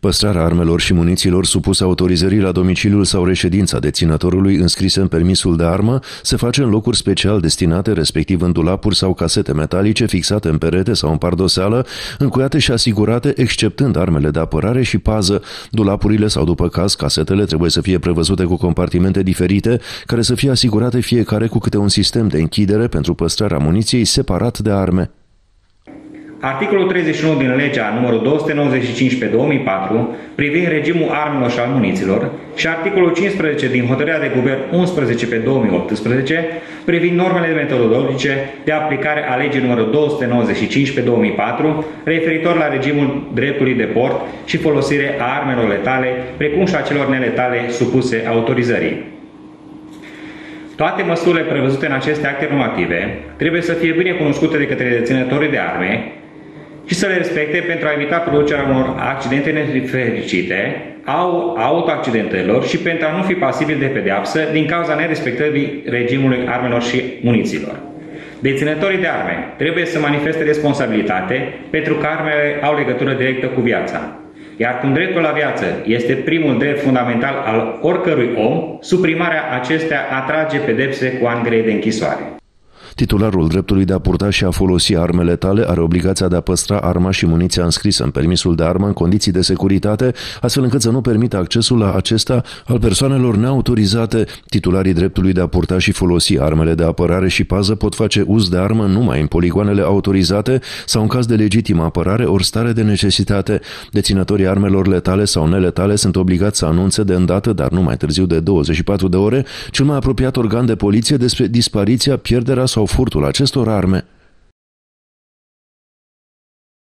Păstrarea armelor și munițiilor supuse autorizării la domiciliul sau reședința deținătorului înscrise în permisul de armă se face în locuri special destinate, respectiv în dulapuri sau casete metalice fixate în perete sau în pardoseală, încuiate și asigurate, exceptând armele de apărare și pază. Dulapurile sau, după caz, casetele trebuie să fie prevăzute cu compartimente diferite, care să fie asigurate fiecare cu câte un sistem de închidere pentru păstrarea muniției separat de arme. Articolul 31 din legea numărul 295 pe 2004 privind regimul armelor și al muniților și articolul 15 din hotărârea de guvern 11 pe 2018 privind normele metodologice de aplicare a legii numărul 295 pe 2004 referitor la regimul dreptului de port și folosire a armelor letale, precum și a celor neletale supuse autorizării. Toate măsurile prevăzute în aceste acte normative trebuie să fie bine cunoscute de către deținătorii de arme și să le respecte pentru a evita producerea unor accidente nefericite, autoaccidentelor și pentru a nu fi pasibil de pedeapsă din cauza nerespectării regimului armelor și muniților. Deținătorii de arme trebuie să manifeste responsabilitate pentru că armele au legătură directă cu viața. Iar cum dreptul la viață este primul drept fundamental al oricărui om, suprimarea acestea atrage pedepse cu ani grei de închisoare. Titularul dreptului de a purta și a folosi armele tale are obligația de a păstra arma și muniția înscrisă în permisul de armă în condiții de securitate, astfel încât să nu permită accesul la acesta al persoanelor neautorizate. Titularii dreptului de a purta și folosi armele de apărare și pază pot face uz de armă numai în poligoanele autorizate sau în caz de legitimă apărare ori stare de necesitate. Deținătorii armelor letale sau neletale sunt obligați să anunțe de îndată, dar nu mai târziu de 24 de ore, cel mai apropiat organ de poliție despre dispariția, pierderea sau furtul acestor arme